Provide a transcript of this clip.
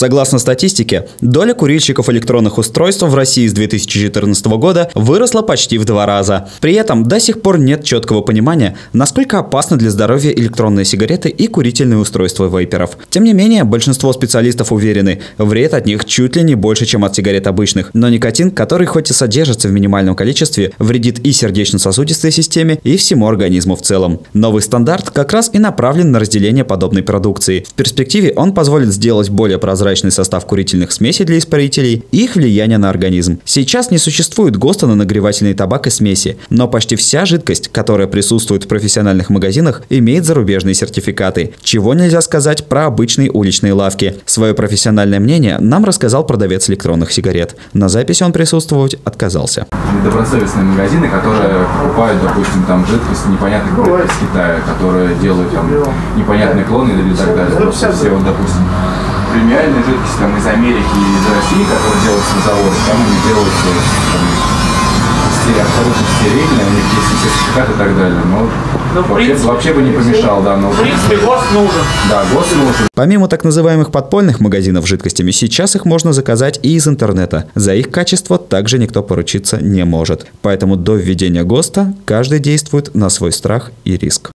Согласно статистике, доля курильщиков электронных устройств в России с 2014 года выросла почти в два раза. При этом до сих пор нет четкого понимания, насколько опасны для здоровья электронные сигареты и курительные устройства вейперов. Тем не менее, большинство специалистов уверены, вред от них чуть ли не больше, чем от сигарет обычных. Но никотин, который хоть и содержится в минимальном количестве, вредит и сердечно-сосудистой системе, и всему организму в целом. Новый стандарт как раз и направлен на разделение подобной продукции. В перспективе он позволит сделать более прозрачный состав курительных смесей для испарителей и их влияние на организм. Сейчас не существует ГОСТа на нагревательный табак и смеси, но почти вся жидкость, которая присутствует в профессиональных магазинах, имеет зарубежные сертификаты, чего нельзя сказать про обычные уличные лавки. Свое профессиональное мнение нам рассказал продавец электронных сигарет. На записи он присутствовать отказался. Недобросовестные магазины, которые покупают, допустим, там жидкость непонятных из Китая, которые делают там непонятные клоны или так далее. Просто все вот, допустим, премиальные жидкости там из Америки и из России, которые делаются на заводе, там они делаются там, стере- абсолютно стерильные, у них есть все сертификаты и так далее. Но Ну, вообще, принципе, вообще бы не помешал, да. Но, В принципе, ГОСТ нужен. да, ГОСТ нужен. Помимо так называемых подпольных магазинов с жидкостями, сейчас их можно заказать и из интернета. За их качество также никто поручиться не может. Поэтому до введения ГОСТа каждый действует на свой страх и риск.